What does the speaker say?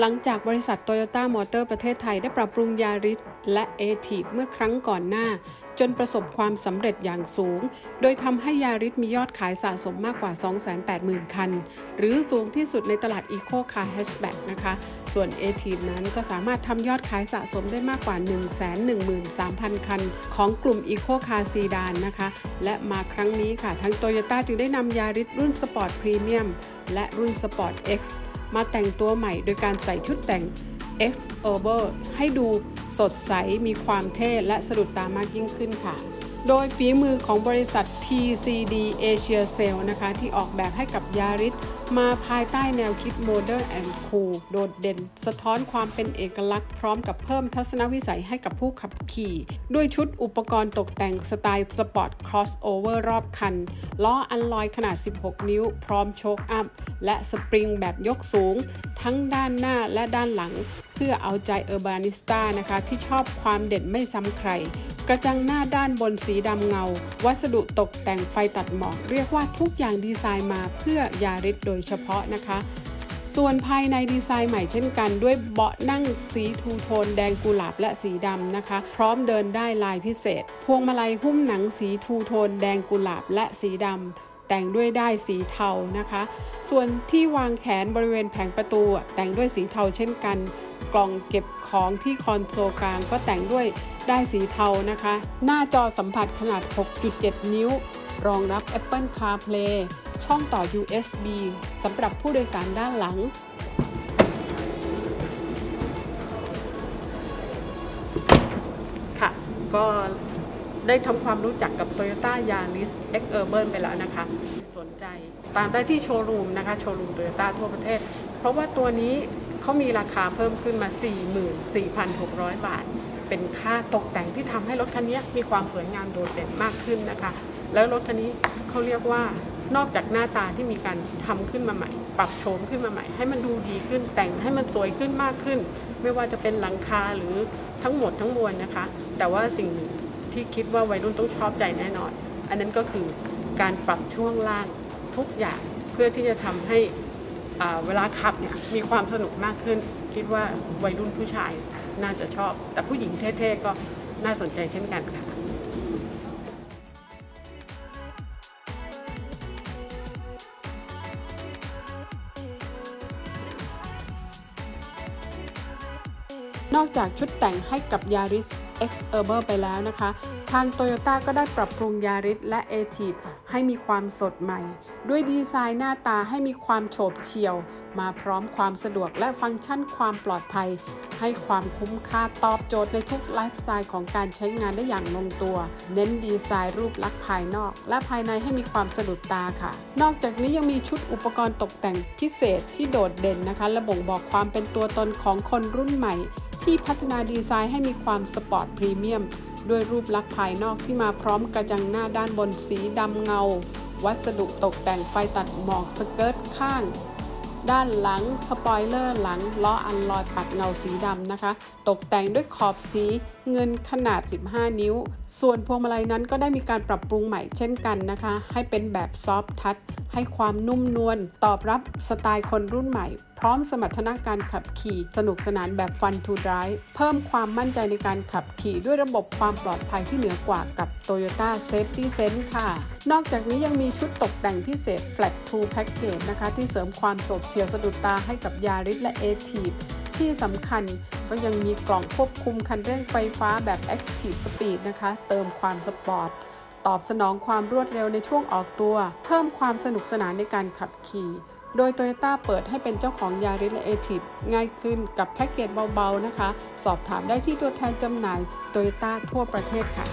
หลังจากบริษัทโตโยต้ามอเตอร์ประเทศไทยได้ปรับปรุงยาริสและเอทีฟเมื่อครั้งก่อนหน้า จนประสบความสำเร็จอย่างสูง โดยทำให้ยาริสมียอดขายสะสมมากกว่า 280,000 คัน หรือสูงที่สุดในตลาดอีโคคาร์แฮทช์แบ็กนะคะ ส่วน a t นั้นก็สามารถทำยอดขายสะสมได้มากกว่า 113,000 คัน ของกลุ่มอีโคคาร์ซีดานนะคะ และมาครั้งนี้ค่ะทั้งโตโยต้าจึงได้นำยาริสรุ่นสปอร์ตพรีเมียมและรุ่นสปอร์ต X มาแต่งตัวใหม่โดยการใส่ชุดแต่ง X Over ให้ดูสดใสมีความเท่และสะดุดตามากยิ่งขึ้นค่ะ โดยฝีมือของบริษัท TCD Asia Cell นะคะ ที่ออกแบบให้กับยาริสมาภายใต้แนวคิด Modern and Cool โดดเด่น สะท้อนความเป็นเอกลักษณ์พร้อมกับเพิ่มทัศนวิสัยให้กับผู้ขับขี่ ด้วยชุดอุปกรณ์ตกแต่งสไตล์สปอร์ตครอสโอเวอร์รอบคัน ล้ออัลลอยขนาด 16 นิ้ว พร้อมโช้คอัพ และสปริงแบบยกสูง ทั้งด้านหน้าและด้านหลังเพื่อเอาใจ Urbanista นะคะที่ชอบความเด่นไม่ซ้ำใคร กระจังหน้าด้านบนสีดำเงา วัสดุตกแต่งไฟตัดหมอก เรียกว่าทุกอย่างดีไซน์มาเพื่อยาริสโดยเฉพาะนะคะ ส่วนภายในดีไซน์ใหม่เช่นกัน ด้วยเบาะนั่งสีทูโทน แดงกุหลาบและสีดำนะคะ พร้อมเดินด้ายลายพิเศษ พวงมาลัยหุ้มหนังสีทูโทน แดงกุหลาบและสีดำแต่งด้วยได้สีเทานะคะ ส่วนที่วางแขนบริเวณแผงประตูแต่งด้วยสีเทาเช่นกัน กล่องเก็บของที่คอนโซลกลางก็แต่งด้วยได้สีเทานะคะ หน้าจอสัมผัสขนาด 6.7 นิ้ว รองรับ Apple CarPlay ช่องต่อ USB สำหรับผู้โดยสารด้านหลัง ค่ะ ก็ได้ทำความรู้จักกับ Toyota Yaris X Urban ไปแล้วนะคะ สนใจ ตามได้ที่โชว์รูมนะคะ โชว์รูม Toyota ทั่วประเทศ เพราะว่าตัวนี้ เขามีราคาเพิ่มขึ้นมา 44,600 บาท เป็นค่าตกแต่งที่ทำให้รถคันนี้มีความสวยงามโดดเด่นมากขึ้นนะคะ แล้วรถคันนี้เขาเรียกว่านอกจากหน้าตาที่มีการทำขึ้นมาใหม่ ปรับโฉมขึ้นมาใหม่ ให้มันดูดีขึ้นแต่งให้มันสวยขึ้นมากขึ้น ไม่ว่าจะเป็นหลังคาหรือทั้งหมดทั้งมวลนะคะ แต่ว่าสิ่งหนึ่งที่คิดว่าวัยรุ่นต้องชอบใจแน่นอน อันนั้นก็คือการปรับช่วงล่างทุกอย่างเพื่อที่จะทำให้ เวลาขับเนี่ยมีความสนุกมากขึ้น คิดว่าวัยรุ่นผู้ชายน่าจะชอบ แต่ผู้หญิงเท่ๆก็น่าสนใจเช่นกันค่ะนอกจากชุดแต่งให้กับ Yaris X Urban ไปแล้วนะคะ ทาง Toyota ก็ได้ปรับปรุง Yaris และ a t i v ให้มีความสดใหม่ ด้วยดีไซน์หน้าตาให้มีความโฉบเฉี่ยว มาพร้อมความสะดวกและฟังก์ชันความปลอดภัย ให้ความคุ้มค่าตอบโจทย์ในทุกไลฟ์สไตล์ของการใช้งานได้อย่างลงตัว เน้นดีไซน์รูปลักษณ์ภายนอก และภายในให้มีความสะดุดตาค่ะ นอกจากนี้ยังมีชุดอุปกรณ์ตกแต่งพิเศษที่โดดเด่นนะคะและบ่งบอกความเป็นตัวตนของคนรุ่นใหม่ที่พัฒนาดีไซน์ให้มีความสปอร์ตพรีเมียม ด้วยรูปลักษณ์ภายนอกที่มาพร้อมกระจังหน้าด้านบนสีดำเงา วัสดุตกแต่งไฟตัดหมอกสเกิร์ตข้าง ด้านหลังสปอยเลอร์หลังล้ออัลลอยปัดเงาสีดำนะคะ ตกแต่งด้วยขอบสีเงินขนาด 15 นิ้ว ส่วนพวงมาลัยนั้นก็ได้มีการปรับปรุงใหม่เช่นกันนะคะ ให้เป็นแบบ Soft Touch ให้ความนุ่มนวลตอบรับสไตล์คนรุ่นใหม่ พร้อมสมรรถนะการขับขี่ สนุกสนานแบบฟันทูด i v e เพิ่มความมั่นใจในการขับขี่ด้วยระบบความปลอดภัยที่เหนือกว่ากับ Toyota Safety Sense ค่ะ นอกจากนี้ยังมีชุดตกแต่งพิเศษ Flat 2 Package นะคะ ที่เสริมความโฉบเฉี่ยวสะดุดตาให้กับยาริสและ a t i v ที่สำคัญก็ยังมีกล่องควบคุมคันเร่งไฟฟ้าแบบ Active Speed นะคะ เติมความสปอร์ต ตอบสนองความรวดเร็วในช่วงออกตัว เพิ่มความสนุกสนานในการขับขี่ โดย Toyota เปิดให้เป็นเจ้าของยาริสและเอทิฟง่ายขึ้นกับแพ็กเกจเบา ๆ นะคะ สอบถามได้ที่ตัวแทนจำหน่าย Toyota ทั่วประเทศค่ะ